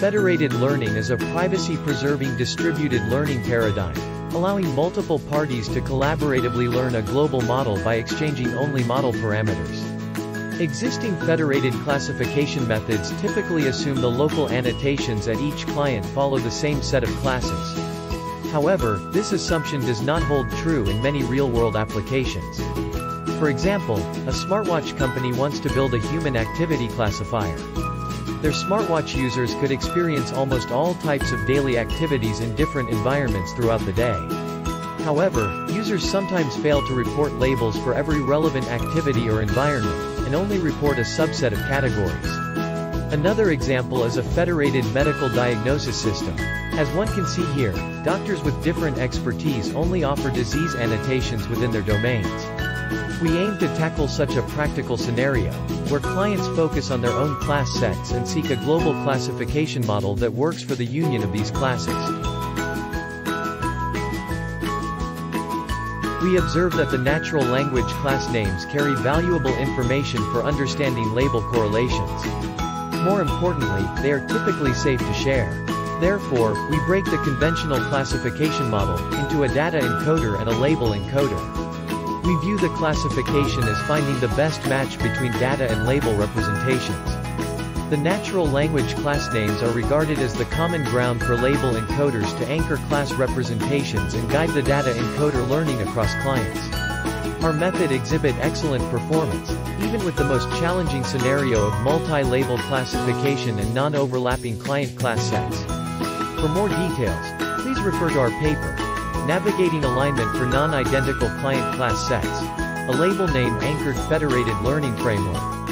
Federated learning is a privacy-preserving distributed learning paradigm, allowing multiple parties to collaboratively learn a global model by exchanging only model parameters. Existing federated classification methods typically assume the local annotations at each client follow the same set of classes. However, this assumption does not hold true in many real-world applications. For example, a smartwatch company wants to build a human activity classifier. Their smartwatch users could experience almost all types of daily activities in different environments throughout the day. However, users sometimes fail to report labels for every relevant activity or environment, and only report a subset of categories. Another example is a federated medical diagnosis system. As one can see here, doctors with different expertise only offer disease annotations within their domains. We aim to tackle such a practical scenario, where clients focus on their own class sets and seek a global classification model that works for the union of these classes. We observe that the natural language class names carry valuable information for understanding label correlations. More importantly, they are typically safe to share. Therefore, we break the conventional classification model into a data encoder and a label encoder. We view the classification as finding the best match between data and label representations. The natural language class names are regarded as the common ground for label encoders to anchor class representations and guide the data encoder learning across clients. Our method exhibit excellent performance, even with the most challenging scenario of multi-label classification and non-overlapping client class sets. For more details, please refer to our paper, Navigating alignment for non-identical client class sets. A label name anchored federated learning framework.